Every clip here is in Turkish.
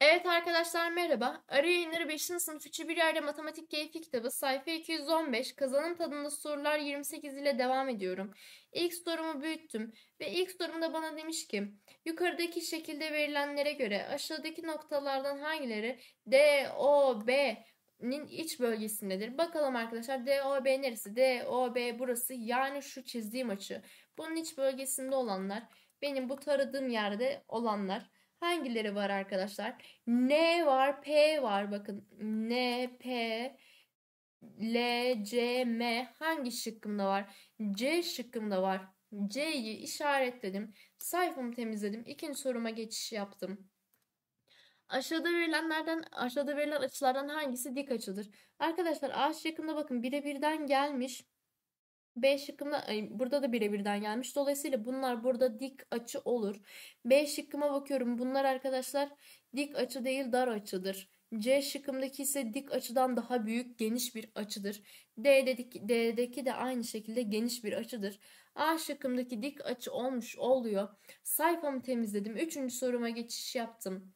Evet arkadaşlar merhaba. Arı yayınları 5. sınıf 3'ü bir yerde matematik keyfi kitabı sayfa 215 kazanım tadında sorular 28 ile devam ediyorum. İlk sorumu büyüttüm ve ilk sorumda bana demiş ki yukarıdaki şekilde verilenlere göre aşağıdaki noktalardan hangileri D, O, B'nin iç bölgesindedir? Bakalım arkadaşlar D, O, B neresi? D, O, B burası yani şu çizdiğim açı. Bunun iç bölgesinde olanlar benim bu taradığım yerde olanlar. Hangileri var arkadaşlar? N var, P var. Bakın N, P, L, C, M hangi şıkkımda var? C şıkkımda var. C'yi işaretledim. Sayfamı temizledim. İkinci soruma geçiş yaptım. Aşağıda verilenlerden aşağıda verilen açılardan hangisi dik açıdır? Arkadaşlar A şıkkında bakın birebirden gelmiş. B şıkkında burada da birebirden gelmiş. Dolayısıyla bunlar burada dik açı olur. B şıkkıma bakıyorum. Bunlar arkadaşlar dik açı değil dar açıdır. C şıkkımdaki ise dik açıdan daha büyük geniş bir açıdır. D'deki, D'deki de aynı şekilde geniş bir açıdır. A şıkkımdaki dik açı olmuş oluyor. Sayfamı temizledim. Üçüncü soruma geçiş yaptım.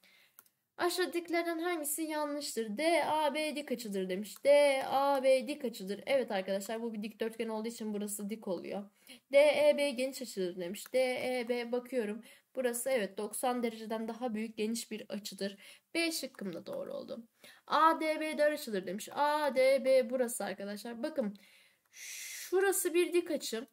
Aşağıdakilerden hangisi yanlıştır? D, A, B dik açıdır demiş. D, A, B dik açıdır. Evet arkadaşlar bu bir dikdörtgen olduğu için burası dik oluyor. D, E, B geniş açıdır demiş. D, E, B bakıyorum. Burası evet 90 dereceden daha büyük geniş bir açıdır. B şıkkım da doğru oldu. A, D, B dar açıdır demiş. A, D, B burası arkadaşlar. Bakın şurası bir dik açı.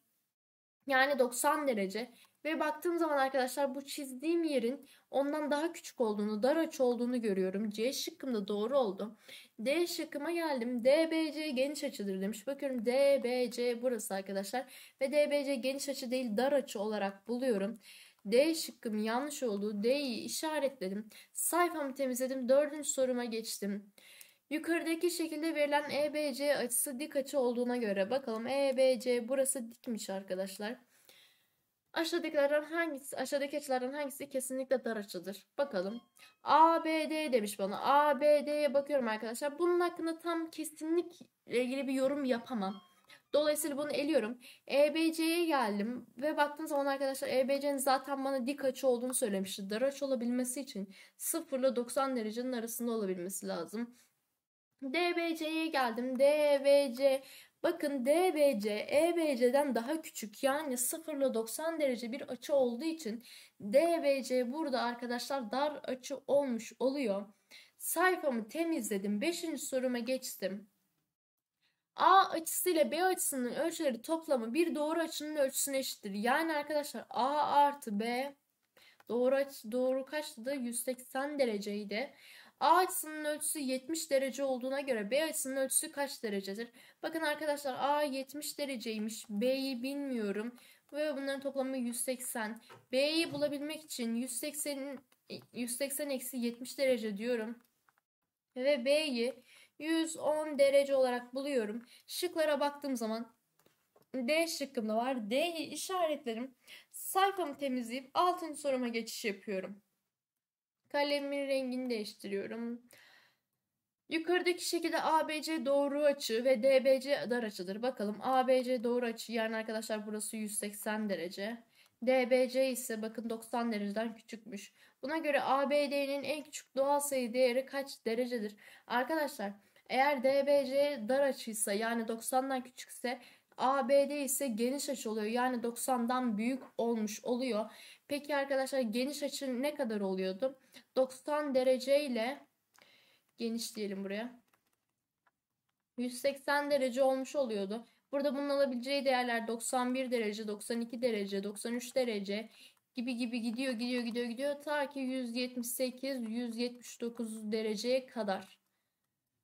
Yani 90 derece. Ve baktığım zaman arkadaşlar bu çizdiğim yerin ondan daha küçük olduğunu, dar açı olduğunu görüyorum. C şıkkım da doğru oldu. D şıkkıma geldim. DBC geniş açıdır demiş. Bakıyorum DBC burası arkadaşlar. Ve DBC geniş açı değil dar açı olarak buluyorum. D şıkkım yanlış oldu. D'yi işaretledim. Sayfamı temizledim. Dördüncü soruma geçtim. Yukarıdaki şekilde verilen EBC açısı dik açı olduğuna göre bakalım EBC burası dikmiş arkadaşlar. Aşağıdakilerden hangisi, aşağıdaki açılardan hangisi kesinlikle dar açıdır? Bakalım. ABD demiş bana. ABD'ye bakıyorum arkadaşlar. Bunun hakkında tam kesinlikle ilgili bir yorum yapamam. Dolayısıyla bunu eliyorum. EBC'ye geldim ve baktığım zaman arkadaşlar EBC'nin zaten bana dik açı olduğunu söylemişti. Dar açı olabilmesi için 0 ile 90 derecenin arasında olabilmesi lazım. DBC'ye geldim. DBC Bakın DBC EBC'den daha küçük yani 0 ile 90 derece bir açı olduğu için DBC burada arkadaşlar dar açı olmuş oluyor. Sayfamı temizledim. 5. soruma geçtim. A açısı ile B açısının ölçüleri toplamı bir doğru açının ölçüsüne eşittir. Yani arkadaşlar A artı B doğru açı doğru kaçtı da 180 dereceydi. A açısının ölçüsü 70 derece olduğuna göre B açısının ölçüsü kaç derecedir? Bakın arkadaşlar A 70 dereceymiş. B'yi bilmiyorum. Ve bunların toplamı 180. B'yi bulabilmek için 180 180 eksi 70 derece diyorum. Ve B'yi 110 derece olarak buluyorum. Şıklara baktığım zaman D şıkkımda var. D'yi işaretlerim. Sayfamı temizleyip 6. soruma geçiş yapıyorum. Kalemin rengini değiştiriyorum. Yukarıdaki şekilde ABC doğru açı ve DBC dar açıdır. Bakalım ABC doğru açı yani arkadaşlar burası 180 derece. DBC ise bakın 90 dereceden küçükmüş. Buna göre ABD'nin en küçük doğal sayı değeri kaç derecedir? Arkadaşlar eğer DBC dar açıysa yani 90'dan küçükse ABD ise geniş açı oluyor. Yani 90'dan büyük olmuş oluyor. Peki arkadaşlar geniş açı ne kadar oluyordu? 90 derece ile geniş diyelim buraya. 180 derece olmuş oluyordu. Burada bunun alabileceği değerler 91 derece, 92 derece, 93 derece gibi gibi gidiyor gidiyor gidiyor gidiyor ta ki 178 179 dereceye kadar.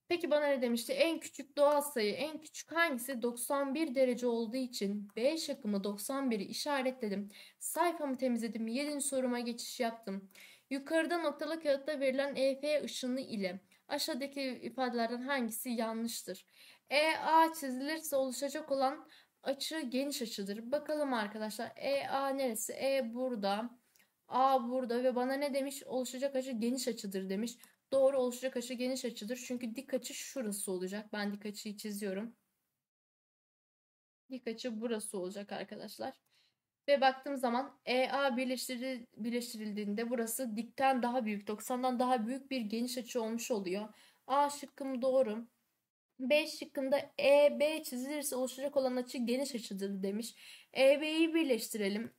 Peki bana ne demişti? En küçük doğal sayı, en küçük hangisi? 91 derece olduğu için B şıkkımı 91'i işaretledim. Sayfamı temizledim. 7. soruma geçiş yaptım. Yukarıda noktalı kağıtta verilen EF ışını ile aşağıdaki ifadelerden hangisi yanlıştır? EA çizilirse oluşacak olan açı geniş açıdır. Bakalım arkadaşlar. EA neresi? E burada. A burada ve bana ne demiş? Oluşacak açı geniş açıdır demiş. Doğru oluşacak açı geniş açıdır. Çünkü dik açı şurası olacak. Ben dik açıyı çiziyorum. Dik açı burası olacak arkadaşlar. Ve baktığım zaman EA birleştiril birleştirildiğinde burası dikten daha büyük, 90'dan daha büyük bir geniş açı olmuş oluyor. A şıkkım doğru. B şıkkında EB çizilirse oluşacak olan açı geniş açıdır demiş. EB'yi birleştirelim.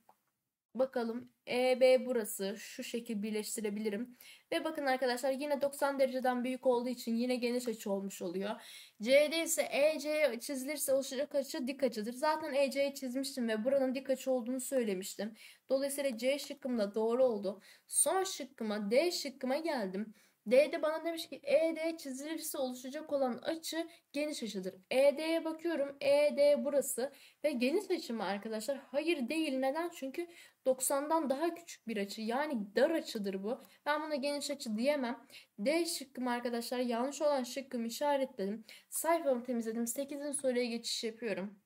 Bakalım EB burası şu şekil birleştirebilirim. Ve bakın arkadaşlar yine 90 dereceden büyük olduğu için yine geniş açı olmuş oluyor. CD ise EC çizilirse oluşacak açı dik açıdır. Zaten EC'yi çizmiştim ve buranın dik açı olduğunu söylemiştim. Dolayısıyla C şıkkım da doğru oldu. Son şıkkıma D şıkkıma geldim. D'de bana demiş ki ED çizilirse oluşacak olan açı geniş açıdır. ED'ye bakıyorum. ED burası ve geniş açı mı arkadaşlar? Hayır değil. Neden? Çünkü 90'dan daha küçük bir açı. Yani dar açıdır bu. Ben buna geniş açı diyemem. D şıkkım arkadaşlar. Yanlış olan şıkkımı işaretledim. Sayfamı temizledim. 8. soruya geçiş yapıyorum.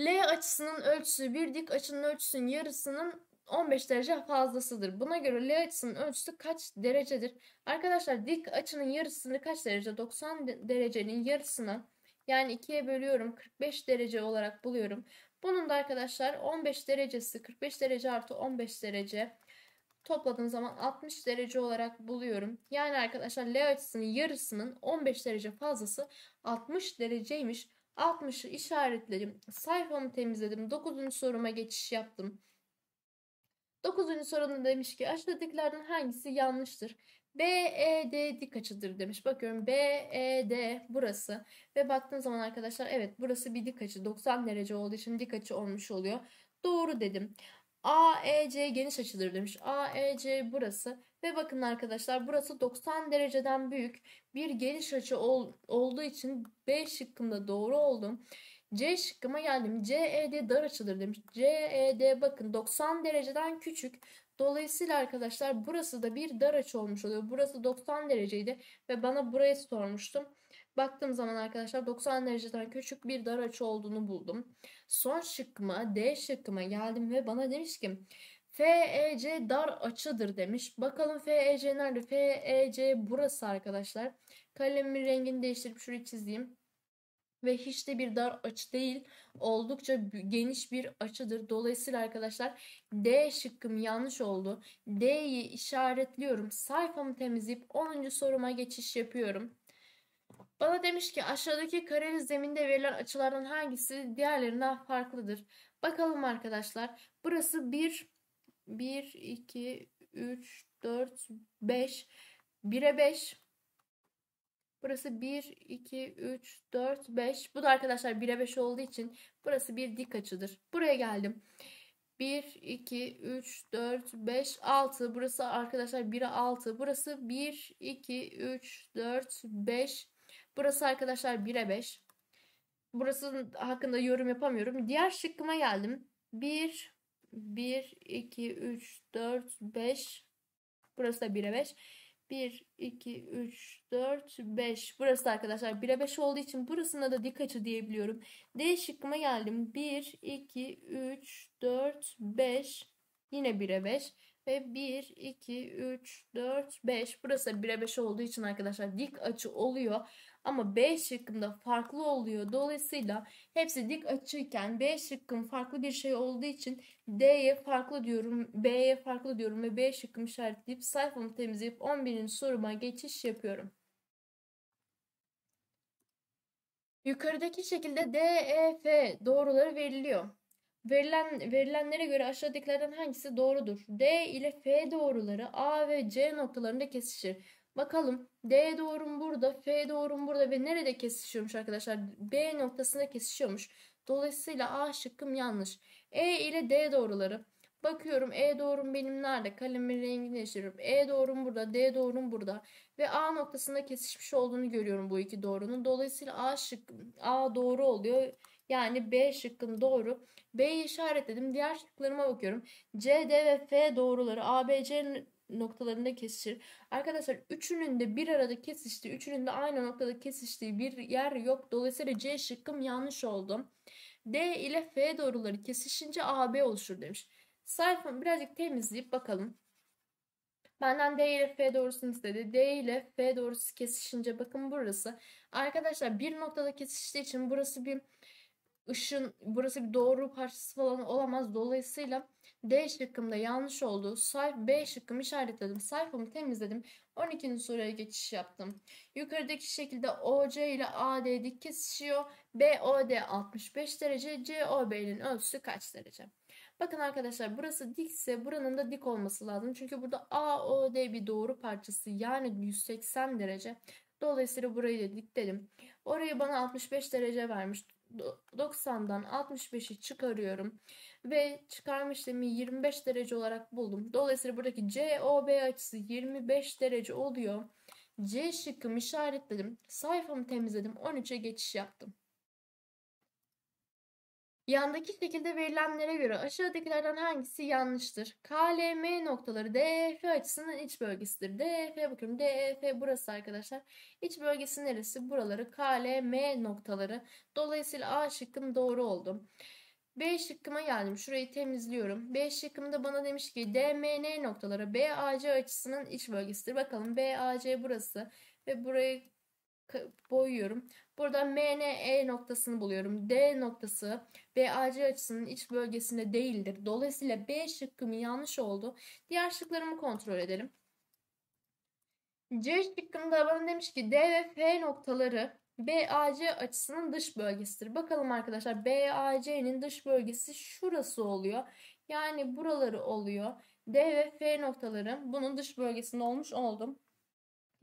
L açısının ölçüsü bir dik açının ölçüsünün yarısının 15 derece fazlasıdır. Buna göre L açısının ölçüsü kaç derecedir? Arkadaşlar dik açının yarısını kaç derece? 90 derecenin yarısını yani 2'ye bölüyorum. 45 derece olarak buluyorum. Bunun da arkadaşlar 15 derecesi 45 derece artı 15 derece topladığım zaman 60 derece olarak buluyorum. Yani arkadaşlar L açısının yarısının 15 derece fazlası 60 dereceymiş. 60'ı işaretledim. Sayfamı temizledim. 9. soruma geçiş yaptım. 9. sorunda demiş ki aşağıdakilerden hangisi yanlıştır? BED dik açıdır demiş. Bakıyorum BED burası ve baktığım zaman arkadaşlar evet burası bir dik açı 90 derece olduğu için dik açı olmuş oluyor. Doğru dedim. AEC geniş açıdır demiş. AEC burası ve bakın arkadaşlar burası 90 dereceden büyük bir geniş açı ol, olduğu için B şıkkımda doğru oldum. C şıkkıma geldim. CED dar açıdır demiş. CED bakın 90 dereceden küçük. Dolayısıyla arkadaşlar burası da bir dar açı olmuş oluyor. Burası 90 dereceydi ve bana burayı sormuştum. Baktığım zaman arkadaşlar 90 dereceden küçük bir dar açı olduğunu buldum. Son şıkkıma D şıkkıma geldim ve bana demiş ki FEC dar açıdır demiş. Bakalım FEC nerede? FEC burası arkadaşlar. Kalemimin rengini değiştirip şurayı çizeyim ve hiç de bir dar açı değil. Oldukça geniş bir açıdır. Dolayısıyla arkadaşlar D şıkkım yanlış oldu. D'yi işaretliyorum. Sayfamı temizleyip 10. soruma geçiş yapıyorum. Bana demiş ki aşağıdaki kareli zeminde verilen açılardan hangisi diğerlerinden farklıdır? Bakalım arkadaşlar. Burası 1, 1, 2, 3, 4, 5. 1'e 5, Burası 1, 2, 3, 4, 5. Bu da arkadaşlar 1'e 5 olduğu için burası bir dik açıdır. Buraya geldim. 1, 2, 3, 4, 5, 6. Burası arkadaşlar 1'e 6. Burası 1, 2, 3, 4, 5. Burası arkadaşlar 1'e 5. Burası hakkında yorum yapamıyorum. Diğer şıkkıma geldim. 1, 1, 2, 3, 4, 5. Burası da 1'e 5. 1, 2, 3, 4, 5. Burası da arkadaşlar 1'e 5 olduğu için burasında da dik açı diyebiliyorum. D şıkkıma geldim. 1, 2, 3, 4, 5. Yine 1'e 5. Ve 1, 2, 3, 4, 5. Burası 1'e 5 olduğu için arkadaşlar dik açı oluyor. Ama B şıkkında farklı oluyor. Dolayısıyla hepsi dik açıyken B şıkkım farklı bir şey olduğu için D'ye farklı diyorum, B'ye farklı diyorum ve B şıkkımı işaretleyip sayfamı temizleyip 11. soruma geçiş yapıyorum. Yukarıdaki şekilde D, E, F doğruları veriliyor. Verilen, verilenlere göre aşağıdakilerden hangisi doğrudur? D ile F doğruları A ve C noktalarında kesişir. Bakalım D doğrum burada, F doğrum burada ve nerede kesişiyormuş arkadaşlar? B noktasında kesişiyormuş. Dolayısıyla A şıkkım yanlış. E ile D doğruları. Bakıyorum E doğrum benim nerede? Kalemin rengini değiştiriyorum. E doğrum burada, D doğrum burada. Ve A noktasında kesişmiş olduğunu görüyorum bu iki doğrunun. Dolayısıyla A şık A doğru oluyor. Yani B şıkkım doğru. B'yi işaretledim. Diğer şıklarıma bakıyorum. C, D ve F doğruları A, B, C noktalarında kesişir. Arkadaşlar üçünün de bir arada kesiştiği, üçünün de aynı noktada kesiştiği bir yer yok. Dolayısıyla C şıkkım yanlış oldu. D ile F doğruları kesişince AB oluşur demiş. Sayfamı birazcık temizleyip bakalım. Benden D ile F doğrusunu istedi. D ile F doğrusu kesişince bakın burası. Arkadaşlar bir noktada kesiştiği için burası bir ışın burası bir doğru parçası falan olamaz. Dolayısıyla D şıkkımda yanlış oldu. Sayf B şıkkımı işaretledim. Sayfamı temizledim. 12. soruya geçiş yaptım. Yukarıdaki şekilde OC ile AD dik kesişiyor. BOD 65 derece. COB'nin ölçüsü kaç derece? Bakın arkadaşlar burası dikse buranın da dik olması lazım. Çünkü burada AOD bir doğru parçası yani 180 derece. Dolayısıyla burayı da dikledim. Orayı bana 65 derece vermiş. 90'dan 65'i çıkarıyorum. Ve çıkarma işlemi 25 derece olarak buldum. Dolayısıyla buradaki COB açısı 25 derece oluyor. C şıkkımı işaretledim. Sayfamı temizledim. 13'e geçiş yaptım. Yandaki şekilde verilenlere göre aşağıdakilerden hangisi yanlıştır? KLM noktaları DEF açısının iç bölgesidir. DEF bakıyorum. DEF burası arkadaşlar. İç bölgesi neresi? Buraları KLM noktaları. Dolayısıyla A şıkkım doğru oldu. B şıkkıma geldim. Şurayı temizliyorum. B şıkkımda bana demiş ki DMN noktaları BAC açısının iç bölgesidir. Bakalım BAC burası ve burayı boyuyorum. Burada MNE noktasını buluyorum. D noktası BAC açısının iç bölgesinde değildir. Dolayısıyla B şıkkım yanlış oldu. Diğer şıklarımı kontrol edelim. C şıkkımda bana demiş ki D ve F noktaları BAC açısının dış bölgesidir. Bakalım arkadaşlar BAC'nin dış bölgesi şurası oluyor. Yani buraları oluyor. D ve F noktaları bunun dış bölgesinde olmuş oldum.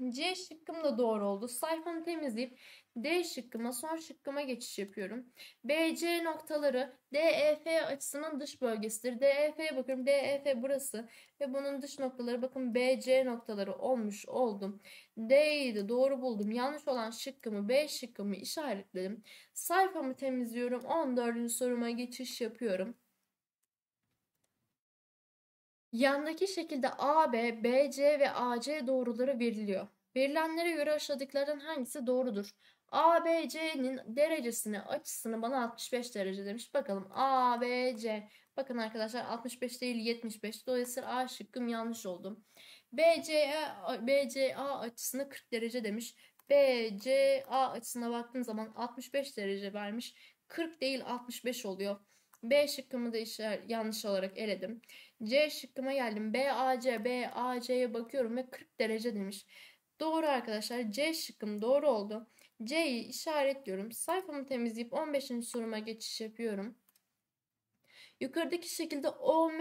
C şıkkım da doğru oldu. Sayfamı temizleyip D şıkkıma son şıkkıma geçiş yapıyorum. BC noktaları DEF açısının dış bölgesidir. DEF'ye bakıyorum. DEF burası ve bunun dış noktaları bakın BC noktaları olmuş oldum. D'yi de doğru buldum. Yanlış olan şıkkımı B şıkkımı işaretledim. Sayfamı temizliyorum. 14. soruma geçiş yapıyorum. Yandaki şekilde AB, BC ve AC doğruları veriliyor. Verilenlere göre aşağıdakilerden hangisi doğrudur? ABC'nin derecesini, açısını bana 65 derece demiş. Bakalım ABC. Bakın arkadaşlar 65 değil 75. Dolayısıyla A şıkkım yanlış oldu. BCA, BCA açısını 40 derece demiş. BCA açısına baktığım zaman 65 derece vermiş. 40 değil 65 oluyor. B şıkkımı da işler, yanlış olarak eledim. C şıkkıma geldim. BAC, BAC'ye bakıyorum ve 40 derece demiş. Doğru arkadaşlar. C şıkkım doğru oldu. C'yi işaretliyorum. Sayfamı temizleyip 15. soruma geçiş yapıyorum. Yukarıdaki şekilde OM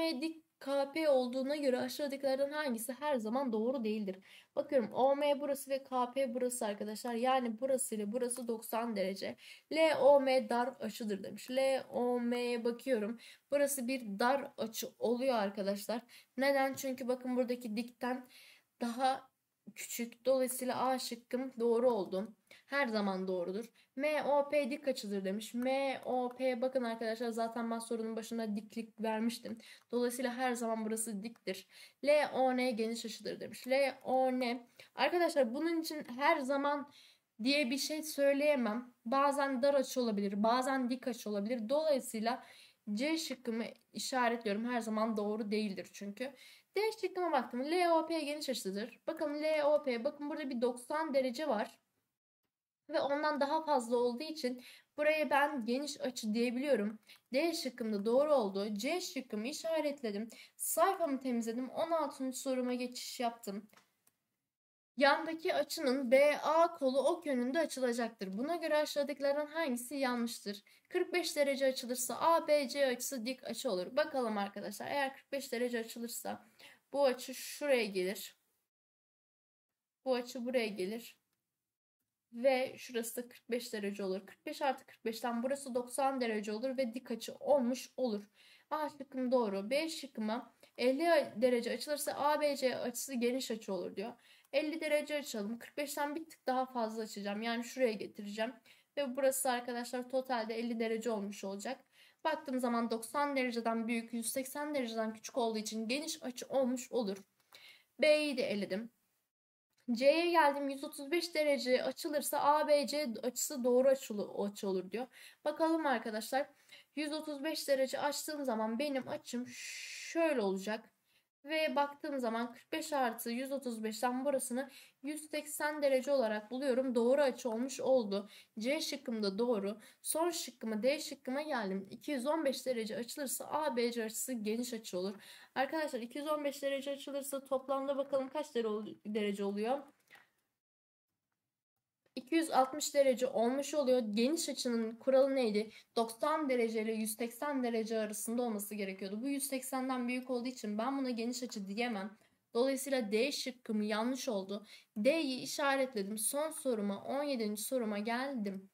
KP olduğuna göre aşağıdakilerden hangisi her zaman doğru değildir? Bakıyorum OM burası ve KP burası arkadaşlar. Yani burası ile burası 90 derece. LOM dar açıdır demiş. LOM'ye bakıyorum. Burası bir dar açı oluyor arkadaşlar. Neden? Çünkü bakın buradaki dikten daha küçük. Dolayısıyla A şıkkım doğru oldu. Her zaman doğrudur. MOP dik açıdır demiş. MOP bakın arkadaşlar zaten ben sorunun başında diklik vermiştim. Dolayısıyla her zaman burası diktir. LON geniş açıdır demiş. LON arkadaşlar bunun için her zaman diye bir şey söyleyemem. Bazen dar açı olabilir, bazen dik açı olabilir. Dolayısıyla C şıkkımı işaretliyorum. Her zaman doğru değildir çünkü. D şıkkıma baktım. LOP geniş açıdır. Bakın LOP bakın burada bir 90 derece var. Ve ondan daha fazla olduğu için buraya ben geniş açı diyebiliyorum. D şıkkımda doğru oldu. C şıkkımı işaretledim. Sayfamı temizledim. 16. soruma geçiş yaptım. Yandaki açının BA kolu ok yönünde açılacaktır. Buna göre aşağıdakilerden hangisi yanlıştır? 45 derece açılırsa ABC açısı dik açı olur. Bakalım arkadaşlar. Eğer 45 derece açılırsa bu açı şuraya gelir. Bu açı buraya gelir. Ve şurası da 45 derece olur. 45 artı 45'ten burası 90 derece olur ve dik açı olmuş olur. A şıkkım doğru. B şıkkıma 50 derece açılırsa ABC açısı geniş açı olur diyor. 50 derece açalım. 45'ten bir tık daha fazla açacağım. Yani şuraya getireceğim. Ve burası arkadaşlar totalde 50 derece olmuş olacak. Baktığım zaman 90 dereceden büyük, 180 dereceden küçük olduğu için geniş açı olmuş olur. B'yi de eledim. C'ye geldim 135 derece açılırsa ABC açısı doğru açılı açı olur diyor. Bakalım arkadaşlar 135 derece açtığım zaman benim açım şöyle olacak. Ve baktığım zaman 45 artı 135'ten burasını 180 derece olarak buluyorum. Doğru açı olmuş oldu. C şıkkım da doğru. Son şıkkıma D şıkkıma geldim. 215 derece açılırsa ABC açısı geniş açı olur. Arkadaşlar 215 derece açılırsa toplamda bakalım kaç derece oluyor? 260 derece olmuş oluyor. Geniş açının kuralı neydi? 90 derece ile 180 derece arasında olması gerekiyordu. Bu 180'den büyük olduğu için ben buna geniş açı diyemem. Dolayısıyla D şıkkım yanlış oldu. D'yi işaretledim. Son soruma 17. soruma geldim.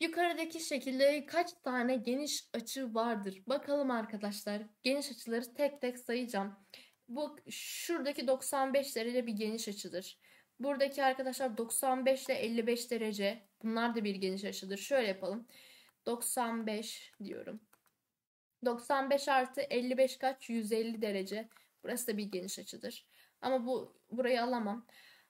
Yukarıdaki şekilde kaç tane geniş açı vardır? Bakalım arkadaşlar. Geniş açıları tek tek sayacağım. Bu şuradaki 95 derece bir geniş açıdır. Buradaki arkadaşlar 95 ile 55 derece. Bunlar da bir geniş açıdır. Şöyle yapalım. 95 diyorum. 95 artı 55 kaç? 150 derece. Burası da bir geniş açıdır. Ama bu burayı alamam.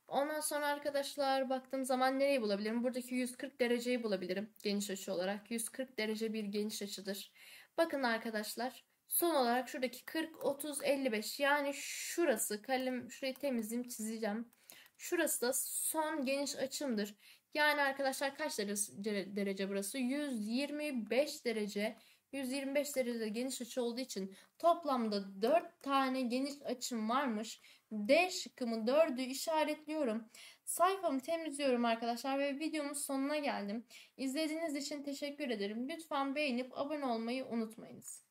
Ondan sonra arkadaşlar baktığım zaman nereyi bulabilirim? Buradaki 140 dereceyi bulabilirim geniş açı olarak. 140 derece bir geniş açıdır. Bakın arkadaşlar son olarak şuradaki 40, 30, 55 yani şurası kalem şurayı temizleyeyim çizeceğim. Şurası da son geniş açımdır. Yani arkadaşlar kaç derece, derece burası? 125 derece. 125 derece geniş açı olduğu için toplamda 4 tane geniş açım varmış. D şıkkımı 4'ü işaretliyorum. Sayfamı temizliyorum arkadaşlar ve videomun sonuna geldim. İzlediğiniz için teşekkür ederim. Lütfen beğenip abone olmayı unutmayınız.